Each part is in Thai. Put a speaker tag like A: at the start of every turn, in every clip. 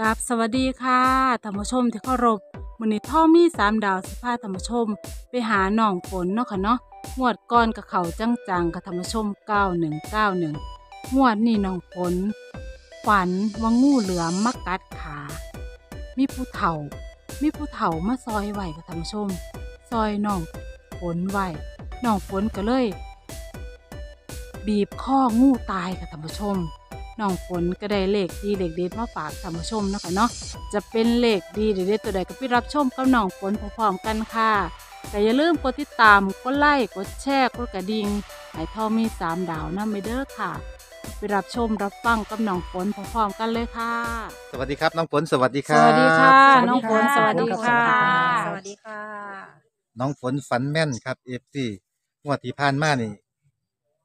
A: กับสวัสดีค่ะธรรมชมที่เคารพมือนี้ท่อมีสามดาวสิพาธรรมชม ไปหาหนองฝนเนาะค่ะเนาะงวดก่อนกับเขาจังๆกับธรรมชม9191งวดนี้น้องฝนฝันว่างูเหลือมมากัดขา มีผู้เฒ่า มีผู้เฒ่ามาซอยไหวกับธรรมชม ซอยหน้องฝนไหวหน้องฝนก็เลย บีบข้องูตายค่ะท่านผู้ชม น้องฝนก็ได้เลขดีเลขเด็ดมาฝากท่านผู้ชมเนาะคะเนาะจะเป็นเลขดีหรือเด็ดตัวใดก็ไปรับชมกับน้องฝนพร้อมๆกันค่ะ แต่อย่าลืมกดติดตามกดไลค์กดแชร์กดกระดิ่งให้ทอมีสามดาวนั่นไปเด้อค่ะ ไปรับชมรับฟังกับน้องฝนพร้อมๆกันเลยค่ะ
B: สวัสดีครับ น้องฝนสวัสดีครั
A: ส
B: บ
A: วัสดีค่ะ
C: สวัสดี
A: น้องฝน
C: ค่ะ
A: สวัสดีค่ะ
C: สวัสดีค่ะ
B: น้องฝนฝันแม่นครับ FCงวดที่ผ่านมานี่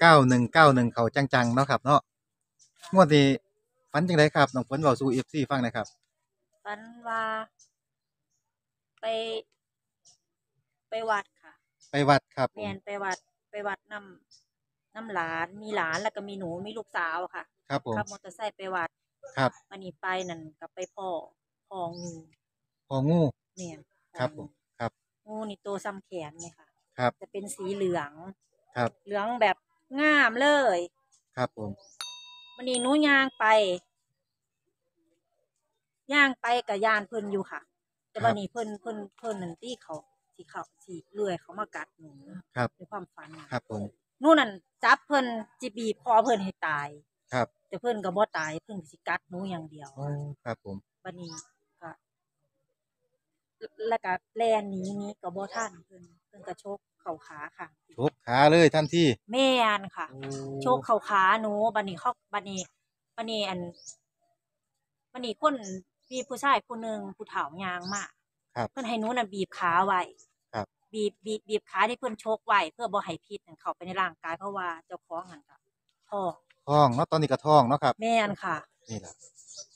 B: เก้าหนึ่งเก้าหนึ่งเขาจังๆเนาะครับเนาะ งวดนี้ฝันจังไดครับน้องฝนบอกสู่เอฟซีฟังหนะครับ
C: ฝันว่าไป ไปวัดค่ะ
B: ไปวัดครับผ
C: แม
B: ม
C: นไปวัดไปวัดน้ำน้ำหลานมีหลานแล้วก็มีหนูมีลูกสาวค่ะ
B: ครับผม
C: ขับมอเตอร์ไซค์ไปวัด
B: ครับ
C: มันนี่ไปนั่นกับไปพ่อพ่องู
B: พองู
C: แมน
B: ครับผมครับ
C: งูนี่ตัวซ้ำแขนเลยค่ะ
B: ครับ
C: จะเป็นสีเหลือง
B: ครับ
C: เหลืองแบบงามเลย
B: ครับผม
C: มันนี่หนูย่างไป ย่างไปกับยานเพิ่นอยู่ค่ะ แต่วันนี้เพิ่นเพิ่นเพิ่นนั่นที่เขาที่เขาที่เลื่อยเขามากัดหนู
B: ครับ
C: ในความฝันน่ะ
B: ครับผม
C: หนู่นนั่นจับเพิ่นจิบีบคอเพิ่นให้ตาย
B: ครับ
C: แต่เพิ่นก็บ่ตายเพิ่นก็สิกัดหนูอย่างเดียว
B: โอ้ครับผม
C: วันนี้ก็แล้วก็แลนหนีหนี้ก็บ่ทันเพิ่น เพิ่นก็ชกเข้าขาค่ะ
B: ทุกขาเลยทันที
C: แม่นค่ะ
B: โอ้
C: โชคเขาขาหนูบันนี้เขาบันนี้บันนี้อันบันนี้คนมีผู้ชายผู้หนึ่งผู้เฒ่ายางมาก
B: ครับ
C: เพื่อนให้หนูน่ะบีบขาไว้
B: ครับ
C: บีบบีบบีบขาที่เพื่อนโชกไว้เพื่อบ่ให้พิษนั่นเข้าไปในร่างกายเพราะว่าเจ้าของหันกับท้อง
B: ท้องเนาะตอนนี้ก็ท้องเนาะครับ
C: แม่นค่ะ
B: นี่แหละ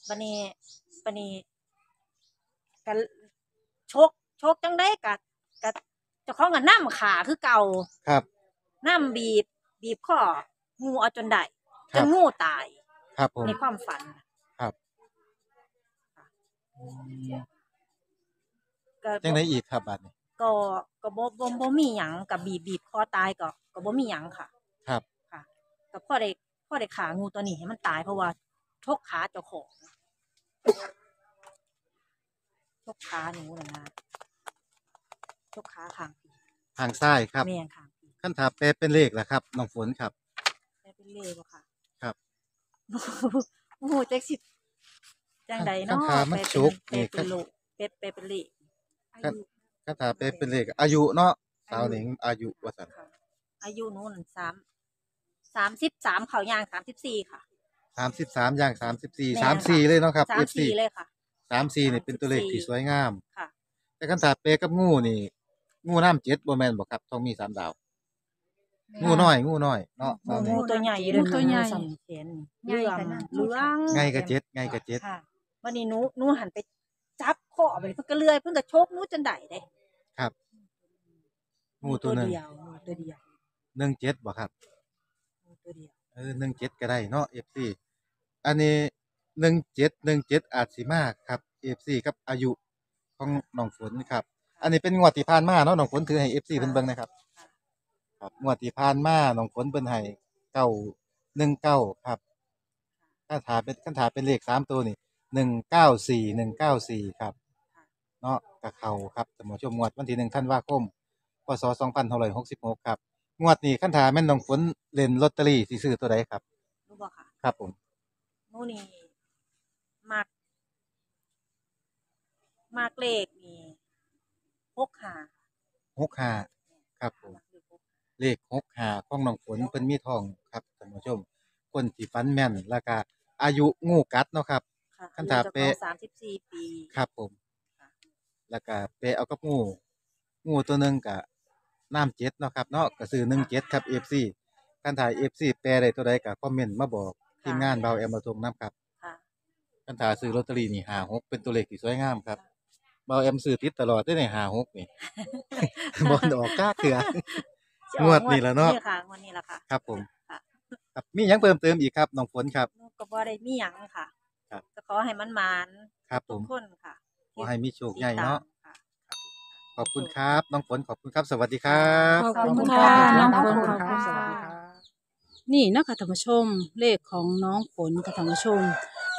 C: บันนี้บันนี้กันโชกโชกจังได้กะกะ เจ้าของกับน้ำขาคือเก่า
B: ครับ
C: น้ำบีบ บีบข้องูเอาจนได้
B: ครั
C: จ
B: บ
C: นงูตาย
B: ครับผม
C: ในความฝันน่ะ
B: ครับ
C: ก็
B: จังไดอีกครับบัดนี้
C: ก็ก็บ่บ่บ่มีหยังกับบีบบีบคอตายก็ก็บ่มีหยังค่ะ
B: ครับ
C: ค่ะก็พ่อได้พ่อได้ขางูตัวนี้ให้มันตายเพราะว่าชกขาเจ้าของชกขาหนูน่ะนะ ชกขาข้างพี่
B: ทางซ้ายครับ
C: แม่นข้างพี่
B: ขั้นถาแปลเป็นเลขล่ะครับน้องฝนครับ
C: ได้เป็นเลขบ่ค่ะ
B: ครับ
C: โอ้โหจักสิจังใดเนาะ
B: ข้างขามัน
C: แปล
B: ชุก
C: เป็น
B: นี่
C: แปลเป็นโลกเป็ดแปลเป็นเลข
B: ครับขั้นถาแปลเป็นเลข อายุเนาะสาวหนิงอายุว่าสัน
C: ค่ะอายุหนูนั่นสามสามสิบสามเขาย่างสามสิบสี่ค่ะ
B: สามสิบสามย่างสามสิบสี่
C: แม่น
B: สาม
C: ค่ะ
B: สี่เลยเนาะครับ
C: สา
B: เอ
C: ม
B: ฟซี
C: สี่เลยค่ะ
B: สามสี่นี่เป็นตัวเลขที่สวยงาม
C: ค่ะ
B: แต่คันถาเปกับงูนี่ งูน้ำเจ็ดบ่แม่นบ่ครับต้องมีสามดาว งูน้อย งูน้อยเนาะ
C: งู
B: สาวหนิง
C: งูตัวใหญ่
A: งูตัวใหญ่
C: สำเขียนเหลืองเหลือง
B: ไงกะเจ็ดไงกะเจ็ด
C: ค่ะวันนี้หนูหนูหันไปจับคอไปเพิ่นก็เลื่อยเพิ่นก็ฉกหนูจนได้เด้
B: ครับงูตัวหนึ่ง
C: เดียวงูตัวเดียว
B: หนึ่งเจ็ดบ่ครับ
C: งูตัวเดียว
B: เออหนึ่งเจ็ดก็ได้เนาะ FC อันนี้หนึ่งเจ็ดหนึ่งเจ็ดอาจสิมากครับ FC ครับอายุของน้องฝนครับ อันนี้เป็นงวดที่ผ่านมาเนาะน้องฝนถือให้ FC เพิ่นเบิ่งนะครับครับงวดที่ผ่านมาน้องฝนเพิ่นให้เก้าหนึ่งเก้าครับถ้าถาเป็นคันถาเป็นเลขสามตัวนี่หนึ่งเก้าสี่หนึ่งเก้าสี่ครับเนาะกะเขาครับสมอชมงวดวันที่หนึ่งธันวาคมพศสองพันหกสิบหกครับงวดนี้คันถาแม่นน้องฝนเล่นลอตเตอรี่สิซื้อตัวใดครับ
C: รู้บ่ค่ะ
B: ครับผม
C: หนูนี่มากมากเลขนี่ห กหา
B: หกห้าครับผมเลขหกห้าของน้องฝนเพิ่นมีทองครับท่านผู้ชม คนที่ฟันแม่นแล้วก็อายุงูกัดเนาะครับ
C: ค่ะ
B: คันถาเป๊ะ
C: สามสิบสี่ปี
B: ครับผม
C: ค่ะ
B: แล้วก็ไปเอากับงูงูตัวหนึ่งกับน้ำเจ็ดเนาะครับเนาะก็ซื้อหนึ่งเจ็ดครับเอฟซีคันถ่ายเอฟซีแปลได้ตัวใดก็คอมเมนต์มาบอกทีมงานเบาแอมมาทงน้ำครับ
C: ค่ะ
B: คันถ่ายซื้อลอตเตอรี่นี่หาหกเป็นตัวเลขที่สวยงามครับ เบาแอมซื้อติดตลอดได้ในหาหกนี่ บอลออกกล้าเถื่อ
C: จะออก
B: งวดนี่ล่ะเนาะ
C: ค่ะงวดนี้ละค่ะ
B: ครับผม
C: ค่ะ
B: ครับมีหยังเพิ่มเติมอีกครับน้องฝนครับ
C: หนูก็บ่ได้มีหยังค่ะ
B: ครับ
C: ก็ขอให้มันหมาน
D: ครับผ
C: ทุก
D: ม
C: คนค่ะ
D: ขอให้มีโชคใหญ่เนาะ
C: ติดตมค่ะ
D: ขอบคุณครับ น้องฝนขอบคุณครับ สวัสดีครับ
A: ขอบคุณ
C: ขอบคุณ
A: ค่ะ
C: ค่ะ
A: น้อง
C: ขอบ
A: ฝ
C: คุ
A: น
C: ณ
A: ขอบคุณ
C: ค่ะ
A: ค่ะนี่นะคะท่านผู้ชมเลขของน้องฝนกับท่านผู้ชม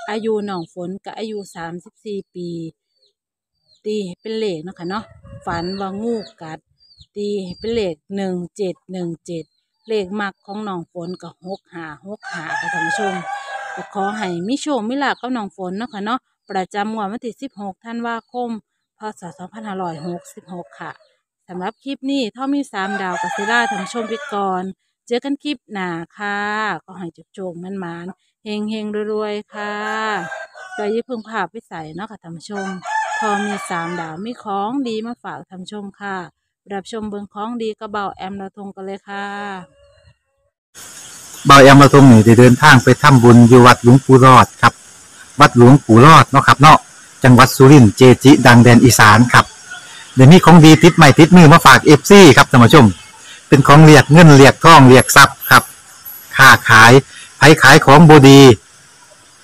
A: อายุน้องฝนกับอายุสามสิบสี่ปี ตีเป็นเลขเนาะค่ะเนาะฝันว่างูกัด ตีเป็นเลขหนึ่งเจ็ดหนึ่งเจ็ดเลขมักของน้องฝนกับหกหาหกหาค่ะท่านผู้ชมก็ขอให้มิโชคมิลาภกับน้องฝนเนาะค่ะเนาะประจำวดวันที่สิบหกธันวาคมพศสองพันห้าร้อยหกสิบหกค่ะสำหรับคลิปนี้ถ้ามีสามดาวกับซิล่าท่านผู้ชมไปก่อนเจอกันคลิปหน้าค่ะ ก็ให้จุกโจงมันมานเฮงเฮงรวยๆ ค่ะโดยยิ่งพึงภาพไปใส่เนาะค่ะท่านผู้ชม อมีสามดาวมีของดีมาฝากท่านชมค่ะ รับชมเบิงของดีกระเบาแอมเราทงกันเลยค่ะเบา
B: ยอมาตรงนี่ได้เดินทางไปทำบุญอยู่วัดหลวงปู่รอดครับ วัดหลวงปู่รอดเนาะครับเนาะจังหวัดสุรินทร์เจจิ ดังแดนอีสานครับเดี๋ยวนี้ของดีติดใหม่ติดมือมาฝากเอฟซีครับท่านผู้ชม เป็นของเรียกเงินเรียกทองเรียกทรัพย์ครับค้าขายไผขายของบดี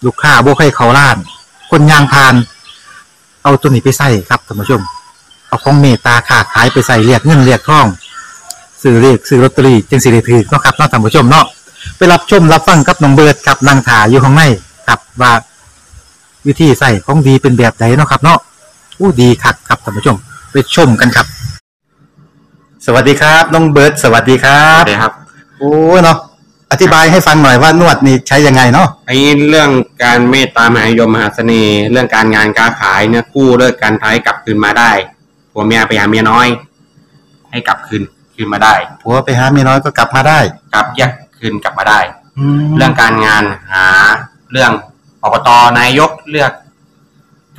B: ลูกค้าบ่ให้เขาล้าน คนยางพาน เอาตัวนี้ไปใส่ครับท่านผู้ชม เอาของเมตตาค้าขายไปใส่เรียกเงินเรียกทองซื้อเรียกซื้อลอตเตอรี่จึงสิได้ถือเนาะครับเนาะท่านผู้ชมเนาะไปรับชมรับฟังกับน้องเบิร์ดครับนางถาอยู่ข้างในครับว่าวิธีใส่ของดีเป็นแบบไหนเนาะครับ เนาะอู้ดีคักครับท่านผู้ชม ไปชมกันครับ สวัสดีครับน้องเบิร์ดสวัสดีครั
E: ครับบครับ
B: โอ้เนาะ อธิบายให้ฟังหน่อยว่านวดนี่ใช้ยังไงเนาะ
E: ไอ้เรื่องการเมตตามหานิยมมหาเสน่ห์เรื่องการงานการขายเนี่ยกู้เลิกการท้ายกลับคืนมาได้ผัวเมียไปหาเมียน้อย ให้กลับคืนคืนมาได้
B: ผัวไปหาเมียน้อยก็กลับมาได้
E: กลับแยกคืนกลับมาได้
B: แล้
E: เรื่
B: ว
E: องการงานหาเรื่องอบตนายกเลือก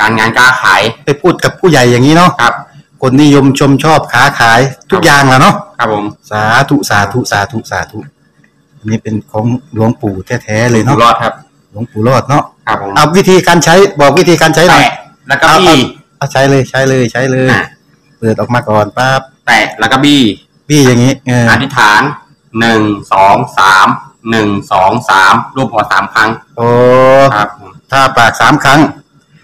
E: การงานการขาย
B: ไปพูดกับผู้ใหญ่อย่างนี้เนาะ
E: ครับ
B: คนนิยมชมชอบค้าขายทุกอย่างแหล้วเนาะ
E: ครับผม
B: สาธุสาธุสาธุสาธุ อันนี้เป็นของหลวงปู่แท้ๆเลย
E: อยู่
B: เนาะ
E: รอดครับ
B: หลวงปู่รอดเนาะ
E: ครับผม
B: เอาวิธีการใช้บอกวิธีการใช้หน่อย
E: แตะแล้วก็บี้
B: เอาใช้เลยใช้เลยใช้เลย
E: อะ
B: เปิดออกมาก่อนปั๊บ
E: แตะแล้วก็บี้
B: พี่อย่างนี้เออ
E: อธิษฐานหนึ่งสองสามหนึ่งสองสามรูปหัวสามครั้ง
B: โอ้
E: ครับผม
B: ถ้าปากสามครั้ง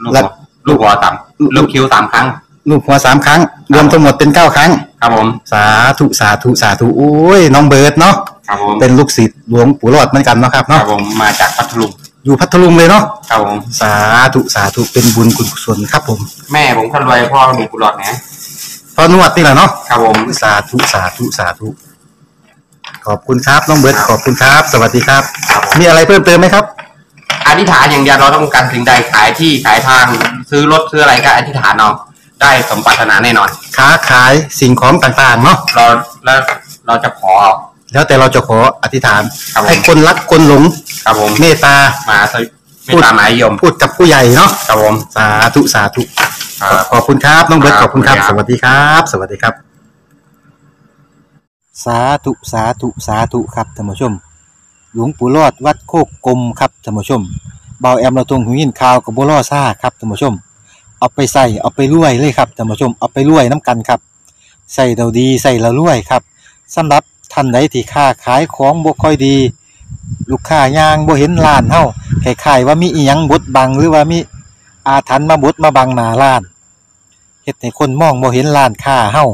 E: ลูก
B: แล้
E: หั
B: ว
E: วลูกหัวสามลูกคิ้วสามครั้ง
B: ลูกหัวสามครั้ง รวมทั้งหมดเป็นเก้าครั้ง
E: ครับผม
B: สาธุสาธุสาธุโอ้ยน้องเบิร์ดเนาะ
E: ครับผม
B: เป็นลูกศิษย์ หลวงปู่รอดเหมือนกันเนาะครับ
E: ครั
B: เนาะ
E: บผมมาจากพัทลุง
B: อยู่พัทลุงเลยเนาะ
E: ครับผม
B: สาธุสาธุเป็นบุญคุณกุศลครับผม
E: แม่ผมคนรวยพ่อมีกุหลาบนะ
B: พอนวดนี่แหละเนาะ
E: ครับผม
B: สาธุสาธุสาธุขอบคุณครับน้องเบิร์ดขอบคุณครับ สวัสดีครับ
E: ครับผม
B: มีอะไรเพิ่มเติมไหมครับ
E: อธิษฐานอย่างเดียวเราต้องการสิ่งใดขายที่ขายทางซื้อรถซื้ออะไรก็อธิษฐานเอาได้สมปรารถนาแน่นอน
B: ค้าขายสิ่งของต่างๆเนาะ
E: เราแล้วเราจะขอ
B: แล้วแต่เราจะขออธิษฐาน
E: ครับผม
B: ให้คนรักคนหลง
E: ครับผม
B: เมตตา
E: มาสวิไม่ตามหมายยม
B: พูดกับผู้ใหญ่เนาะ
E: ครับผม
B: สาธุสาธุ
E: ครับ
B: ขอบคุณครับน้องเบิร์ต
E: ค
B: ข
E: รับ
B: อบคุณครับ
E: ขอบ
B: ส
E: คุณครับ
B: วัสดีครับ สวัสดีครับ สาธุสาธุสาธุครับท่านผู้ชม หลวงปู่รอดวัดโคกกลมครับท่านผู้ชมเบาแอมเราตรงหูยินข่าวกับบัวล่อซ่าครับท่านผู้ชม เอาไปใส่เอาไปรวยเลยครับท่านผู้ชมเอาไปรวยน้ำกันครับใส่เราดีใส่เรารวยครับสำหรับ ท่านใดที่ค้าขายของบ่ค่อยดี ลูกค้ายางบ่เห็นร้านเฮาคล้ายๆว่ามีอีหยังบดบังหรือว่ามีอาถรรพ์มาบดมาบังหน้าร้านเฮ็ดให้คนมองบ่เห็นร้านค้าเฮา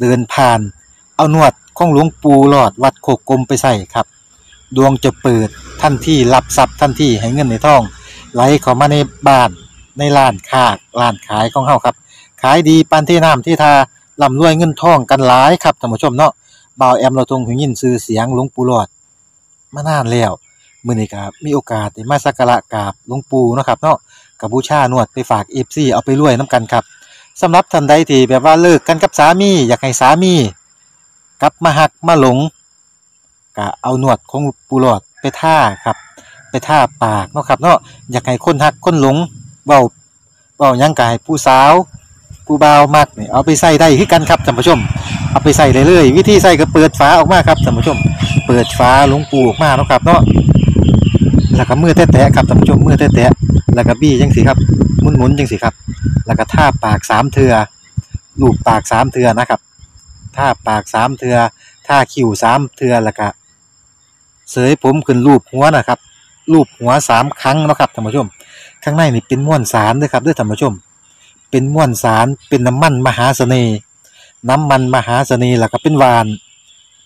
B: เดินผ่าน เอานวดของหลวงปู่หลอดวัดโคกกลมไปใส่ครับ ดวงจะเปิดทันที่รับทรัพย์ทันที่ให้เงินในท้อง ไหลเข้ามาในบ้านในร้านค้าร้านขายของเฮาครับ ขายดีปานที่น้ำที่ทาร่ำรวยเงินทองกันหลายครับท่านผู้ชมเนาะ บ่าวแอมเราทรงหูยินชื่อเสียงหลวงปู่หลอดมานานแล้วมื้อนี้ก็มีโอกาสได้มาสักการะกราบหลวงปู่เนาะครับเนาะกับบูชานวดไปฝาก FC เอาไปรวยนํกันครับสำหรับท่านใดที่แบบว่าเลิกกันกับสามี อยากให้สามีกลับมาหักมาหลงก็เอาหนวดของปูหลอดไปท่าครับ ไปท่าปากเนาะครับเนาะอยากให้คนหักคนหลงเบาเบายังกายผู้สาวผู้บ่าวมักเนี่ยเอาไปใส่ได้คือกันครับท่านผู้ชม เอาไปใส่เลยเลยวิธีใส่ก็เปิดฝาออกมาครับท่านผู้ชม เปิดฝาหลวงปูออกมาเนาะครับเนาะแล้วก็มือแตะๆครับท่านผู้ชมมือแตะๆแล้วก็บี้จังสิครับหมุนๆจังสิครับ แล้วก็ท่าปากสามเทือลูบปากสามเทือนะครับท่าปากสามเทือท่าคิ้วสามเทือแล้วก็เสยผมขึ้นรูปหัวนะครับรูปหัวสามครั้งเนาะครับท่านผู้ชม ข้างในนี่เป็นม้วนสารด้อครับด้อท่านผู้ชม เป็นม้วนสารเป็นน้ำมันมหาเสน่ห์ น้ำมันมหาเสน่ห์แล้วก็เป็นหวาน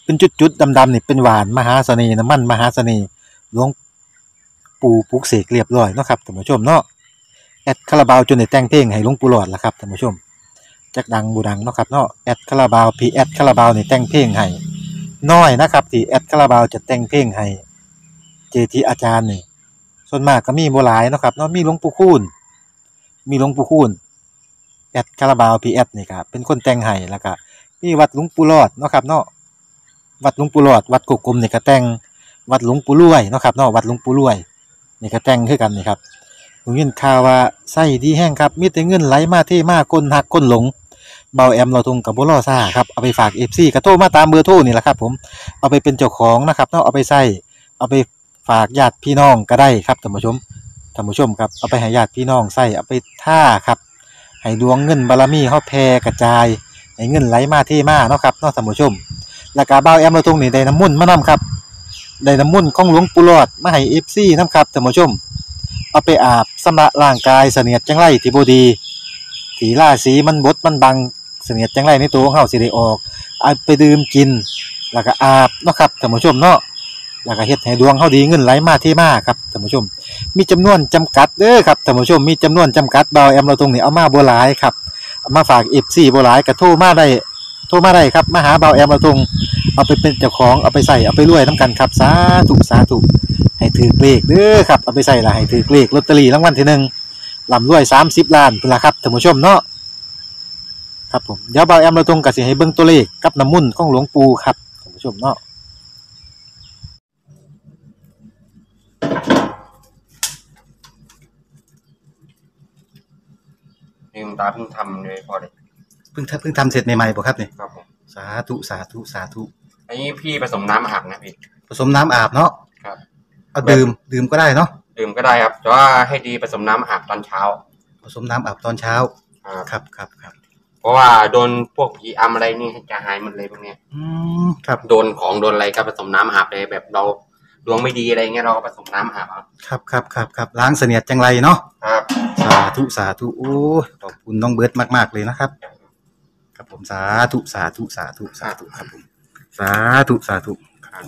B: เป็นจุดๆดำๆนี่เป็นว่านมหาเสน่ห์น้ำมันมหาเสน่ห์หลวงปู่ปลุกเสกเรียบร้อยเนาะครับท่านผู้ชมเนาะแอดคาราบาวจนได้แต่งเพลงให้หลวงปู่รอดละครับท่านผู้ชมจักดังบูดังเนาะครับเนาะแอดคาราบาวพี่แอดคาราบาวนี่แต่งเพลงให้น้อยนะครับที่แอดคาราบาวจะแต่งเพลงให้เกจิอาจารย์นี่ส่วนมากก็มีบ่หลายเนาะครับเนาะมีหลวงปู่คูณมีหลวงปู่คูณ แอดคาราบาวพี่แอดนี่ครับเป็นคนแต่งให้แล้วก็มีวัดหลวงปู่รอดเนาะครับเนาะวัดหลวงปู่รอดวัดกกกลมนี่ก็แต่งวัดหลวงปู่รวยเนาะครับเนาะวัดหลวงปู่รวยนี่ก็แต่งคือกันนี่ครับผมยินข่าวว่าไส้ดีแห้งครับมีแต่เงินไหลมาเทมาคนหักคนหลงเบาแอมเราทงกับบุรอซ่าครับเอาไปฝากเอฟซีกระโทมาตามเบอร์โทรนี่แหละครับ ผมเอาไปเป็นเจ้าของนะครับเนาะเอาไปใส่เอาไปฝากญาติพี่น้องก็ได้ครับท่านผู้ชมท่านผู้ชมครับเอาไปให้ญาติพี่น้องใส่เอาไปท่าครับ ให้ดวงเงินบารมีเฮาแผ่กระจายให้เงินไหลมาเทมาเนาะครับเนาะท่านผู้ชมแล้วก็บ่าวแอมเราตรงนี้ได้น้ำมุ่นมานํครับได้น้ำมุ่นของหลวงปู่หลอดมาให้ FC นํครับท่านผู้ชม เอาไปอาบสำระร่างกายเสนียดจังไรที่บ่ดีที่าศีมันบดมันบังเสนียดจังไรในตัวของเฮาสิได้ออกเอาไปดื่มกิน แล้วก็อาบเนาะครับท่านผู้ชมเนาะ แล้วก็เฮ็ดให้ดวงเฮาดีเงินไหลมาเทมาครับท่านผู้ชม มีจำนวนจำกัดเด้อครับท่านผู้ชมมีจำนวนจำกัดเบาแอมเราตรงนี้เอามาบ่หลายครับมาฝาก FC บ่หลายก็โทรมาได้โทรมาได้ครับมาหาเบาแอมเราตรงเอาไปเป็นเจ้าของเอาไปใส่เอาไปรวยนำกันครับสาธุสาธุให้ถือเลขเด้อครับเอาไปใส่ละให้ถือเลขลอตเตอรี่รางวัลที่หนึ่งร่ำรวย30ล้านพุ่นละครับท่านผู้ชมเนาะครับผมเดี๋ยวเบาแอมเราตรงก็สิให้เบิ่งตัวเลขกับน้ำมนต์ของหลวงปู่ครับท่านผู้ชมเนาะ
E: นี่คุณ ตาเพิ่งทำเลยพอเลย
B: เพิ่งทำเพิ่งทำเสร็จใหม่ๆบ่ครับเนี่ย
E: ครับผม
B: สาธุสาธุสาธุ
E: อันนี้พี่ผสมน้ำอาบนะพี่
B: ผสมน้ำอาบเนาะ
E: ครับ
B: เอาดื่มดื่มก็ได้เนาะ
E: ดื่มก็ได้ครับแต่ว่าให้ดีผสมน้ำอาบตอนเช้า
B: ผสมน้ำอาบตอนเช้า
E: ครับ
B: ครับครับครับ
E: เพราะว่าโดนพวกผีอำอะไรนี่จะหายหมดเลยพวกเนี้ย
B: อืมครับ
E: โดนของโดนอะไรก็ผสมน้ำอาบเลยแบบเรา ดวงไม่ดีอะไรเงี้ยเราก็ผสมน้ำอาบเอา
B: ครับครับครับครับล้างเสนียดจังไรเนาะ
E: ครับ
B: สาธุสาธุโอ้ยขอบคุณน้องเบิร์ตมาก ๆ เลยนะครับ ครับผมสาธุสาธุสาธุสาธุครับผมสาธุสาธุ
E: ครับ